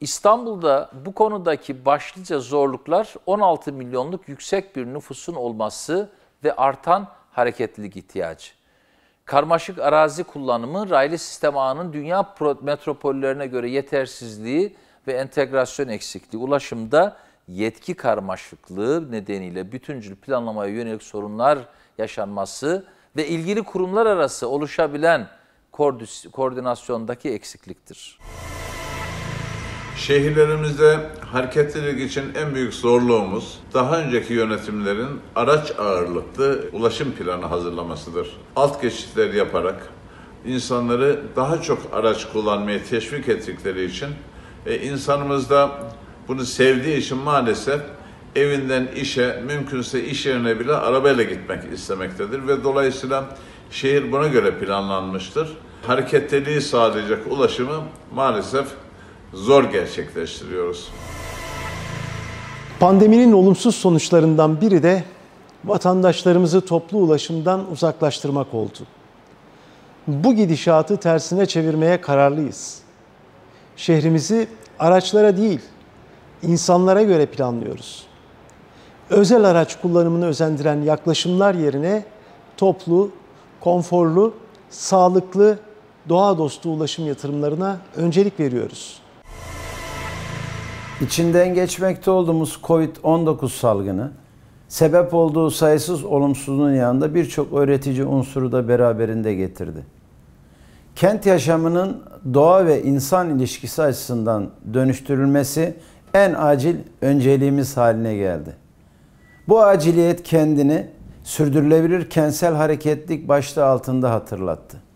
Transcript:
İstanbul'da bu konudaki başlıca zorluklar 16 milyonluk yüksek bir nüfusun olması ve artan hareketlilik ihtiyacı. Karmaşık arazi kullanımı, raylı sistem ağının dünya metropollerine göre yetersizliği ve entegrasyon eksikliği, ulaşımda yetki karmaşıklığı nedeniyle bütüncül planlamaya yönelik sorunlar yaşanması ve ilgili kurumlar arası oluşabilen koordinasyondaki eksikliktir. Şehirlerimizde hareketlilik için en büyük zorluğumuz daha önceki yönetimlerin araç ağırlıklı ulaşım planı hazırlamasıdır. Alt geçitler yaparak insanları daha çok araç kullanmaya teşvik ettikleri için e, insanımız da bunu sevdiği için maalesef evinden işe, mümkünse iş yerine bile arabayla gitmek istemektedir ve dolayısıyla şehir buna göre planlanmıştır. Hareketliliği sağlayacak ulaşımı maalesef zor gerçekleştiriyoruz. Pandeminin olumsuz sonuçlarından biri de vatandaşlarımızı toplu ulaşımdan uzaklaştırmak oldu. Bu gidişatı tersine çevirmeye kararlıyız. Şehrimizi araçlara değil, insanlara göre planlıyoruz. Özel araç kullanımını özendiren yaklaşımlar yerine toplu, konforlu, sağlıklı, doğa dostu ulaşım yatırımlarına öncelik veriyoruz. İçinden geçmekte olduğumuz Covid-19 salgını sebep olduğu sayısız olumsuzluğun yanında birçok öğretici unsuru da beraberinde getirdi. Kent yaşamının doğa ve insan ilişkisi açısından dönüştürülmesi en acil önceliğimiz haline geldi. Bu aciliyet kendini sürdürülebilir kentsel hareketlik başlığı altında hatırlattı.